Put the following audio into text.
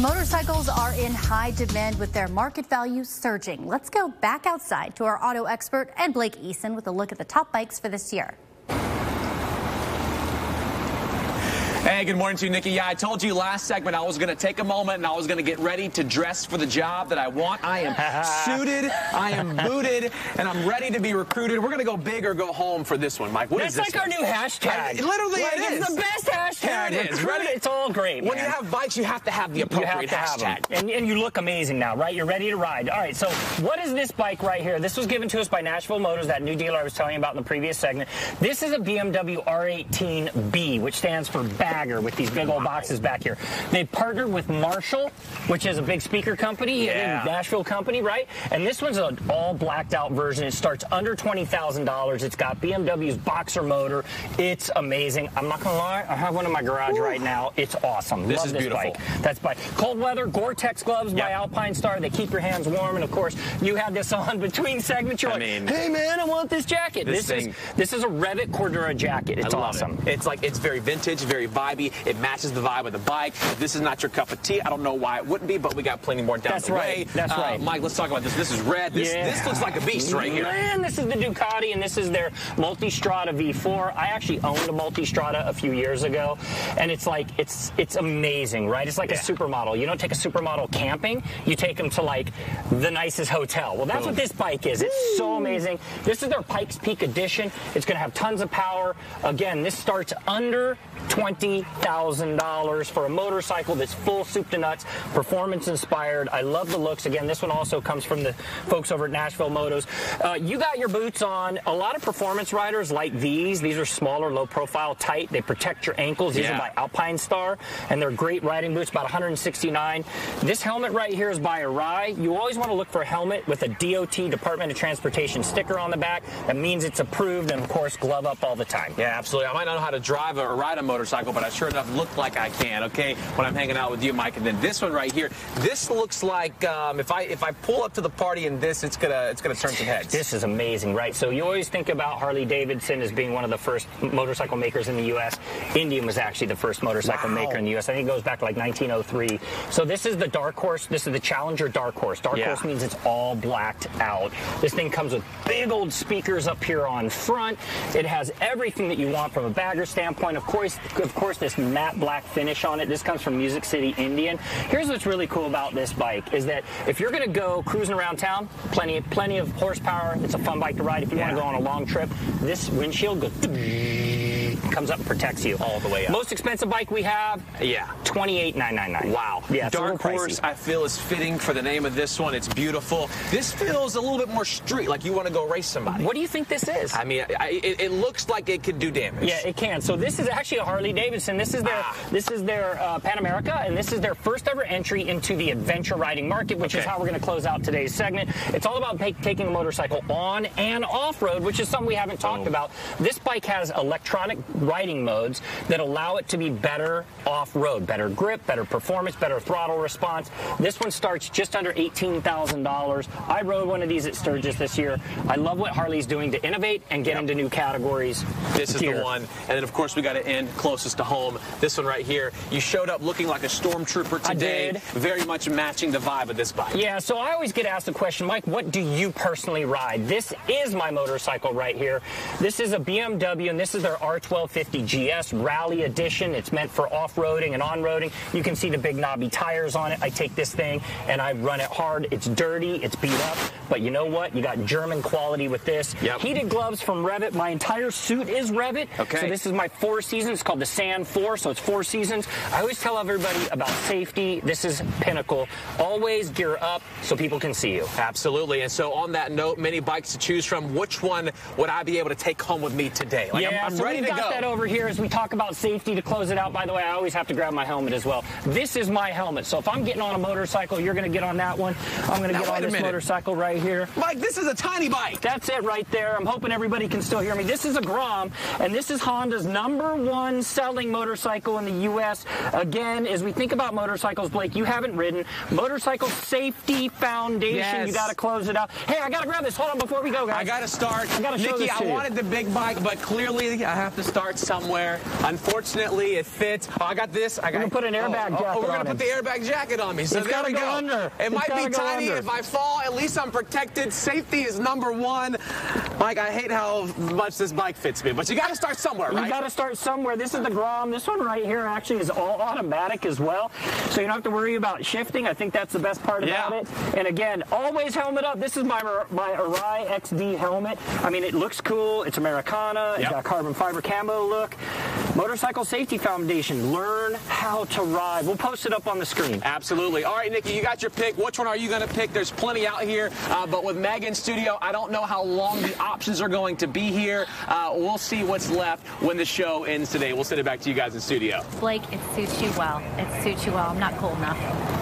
Motorcycles are in high demand with their market value surging. Let's go back outside to our auto expert Ed Blake Eason with a look at the top bikes for this year. Hey, good morning to you, Nikki. Yeah, I told you last segment I was going to take a moment and I was going to get ready to dress for the job that I want. I am suited, I am booted, and I'm ready to be recruited. We're going to go big or go home for this one, Mike. What That's is this like our new hashtag. I- literally, like, it is. It's the best hashtag. Here it is. Ready? It's all great, When man. you have bikes, you have to have the you appropriate have to have hashtag. them. And, and you look amazing now, right? You're ready to ride. All right, so what is this bike right here? This was given to us by Nashville Motors, that new dealer I was telling you about in the previous segment. This is a BMW R18B, which stands for with these big old boxes back here. They've partnered with Marshall, which is a big speaker company, Yeah. Nashville company, right? And this one's an all blacked out version. It starts under $20,000. It's got BMW's boxer motor. It's amazing. I'm not gonna lie, I have one in my garage right now. It's awesome. This Love is this beautiful. bike. That's by cold weather Gore-Tex gloves by Yep. Alpine Star. They keep your hands warm, and of course, you had this on between segments. You're I like, mean, "Hey man, I want this jacket." this This, thing- is this is a Revit Cordura jacket. It's awesome. It. It's like it's very vintage, very vibey. It matches the vibe of the bike. If this is not your cup of tea, I don't know why it wouldn't be, but we got plenty more down That's the right. way. That's Uh, right. Mike, let's talk about this. This is red. This Yeah. this looks like a beast right here. Man, this is the Ducati, and this is their Multistrada V4. I actually owned a Multistrada a few years ago, and it's like it's it's amazing, right? It's like Yeah. a supermodel. You don't take a supermodel camping; you take them to like the nicest hotel. Well, that's Boom. what this bike is. It's so amazing. This is their Pikes Peak edition. It's going to have tons of power. Again, this starts under twenty thousand dollars for a motorcycle that's full soup to nuts, performance inspired. I love the looks. Again, this one also comes from the folks over at Nashville Motos. Uh, you got your boots on. A lot of performance riders like these. These are smaller, low profile, tight. They protect your ankles. These Yeah. are by Alpine Star, and they're great riding boots. About 169. This helmet right here is by Arai. You always want to look for a helmet with a DOT Department of Transportation sticker on the back. That means it's approved, and of course, glove up all the time. Yeah, absolutely. I might not know how to drive or ride a motorcycle, but I sure enough look like I can. Okay, when I'm hanging out with you, Mike, and then this one right here. This looks like um, if I if I pull up to the party in this, it's gonna it's gonna turn some heads. This is amazing, right? So you always think about Harley Davidson as being one of the first motorcycle makers in the U.S. Indian was actually the first motorcycle Wow. maker in the U.S. I think it goes back to like 1903. So this is the Dark Horse. This is the Challenger Dark Horse. Dark Yeah. Horse means it's all blacked out. This thing comes with big old speakers up here on front. It has everything that you want from a bagger standpoint. Of course, of course, this matte black finish on it. This comes from Music City Indian. Here's what's really cool about this bike is that if you're going to go cruising around town, plenty, plenty of horsepower. It's a fun bike to ride. If you want to go on a long trip, this windshield goes comes up, and protects you All the way up. Most expensive bike we have, Yeah. twenty-eight nine nine nine. Wow. Yeah, Dark. Horse, I feel, is fitting for the name of this one. It's beautiful. This feels a little bit more street, like you want to go race somebody. What do you think this is? I mean, I, it, it looks like it could do damage. Yeah, it can. So this is actually a Harley Davidson. And this is their Ah. this is their uh, Pan America, and this is their first ever entry into the adventure riding market, which is how we're going to close out today's segment. It's all about taking a motorcycle on and off road, which is something we haven't talked Boom. about. This bike has electronic riding modes that allow it to be better off road, better grip, better performance, better throttle response. This one starts just under eighteen thousand dollars. I rode one of these at Sturgis this year. I love what Harley's doing to innovate and get Yep. into new categories. This is the one. And then, of course, we got to end closest to home. This one right here. You showed up looking like a stormtrooper I today. did. Very much matching the vibe of this bike. Yeah, so I always get asked the question, Mike, what do you personally ride? This is my motorcycle right here. This is a BMW, and this is their R1250 GS Rally Edition. It's meant for off-roading and on-roading. You can see the big knobby tires on it. I take this thing and I run it hard. It's dirty, it's beat up, but you know what? You got German quality with this. Yep. Heated gloves from Revit. My entire suit is Revit. Okay. So this is my four seasons. It's called the 4, so it's four seasons. I always tell everybody about safety. This is pinnacle. Always gear up so people can see you. Absolutely. And so, on that note, many bikes to choose from. Which one would I be able to take home with me today? Like, yeah, I'm, I'm so ready we've got go. that over here as we talk about safety to close it out. By the way, I always have to grab my helmet as well. This is my helmet. So if I'm getting on a motorcycle, you're going to get on that one. I'm going to get on this minute. motorcycle right here. Mike, this is a tiny bike. That's it right there. I'm hoping everybody can still hear me. This is a Grom, and this is Honda's number one selling motorcycle in the U.S. Again, as we think about motorcycles, Blake, you haven't ridden. Motorcycle Safety Foundation. Yes. You got to close it out. Hey, I got to grab this. Hold on before we go, guys. I got to start. I gotta show Nikki, I wanted the big bike, but clearly I have to start. somewhere. Unfortunately, it fits. Oh, I got this. I got. We're gonna put an oh, airbag oh, oh jacket oh, we're gonna put the airbag jacket on me. So It's there gotta we go go. under. It It's might be tiny. under. If I fall, at least I'm protected. Safety is number one. Mike, I hate how much this bike fits me, but you got to start somewhere, right? You got to start somewhere. This is the Grom. This one right here actually is all automatic as well, so you don't have to worry about shifting. I think that's the best part about Yeah. it. And again, always helmet up. This is my my Arai XD helmet. I mean, it looks cool. It's Americana. It's got a carbon fiber camo look. Motorcycle Safety Foundation. Learn how to ride. We'll post it up on the screen. Absolutely. All right, Nikki, you got your pick. Which one are you going to pick? There's plenty out here, uh, but with Megan Studio, I don't know how long the options are going to be here. Uh, we'll see what's left when the show ends today. We'll send it back to you guys in studio. Blake, it suits you well. It suits you well. I'm not cool enough.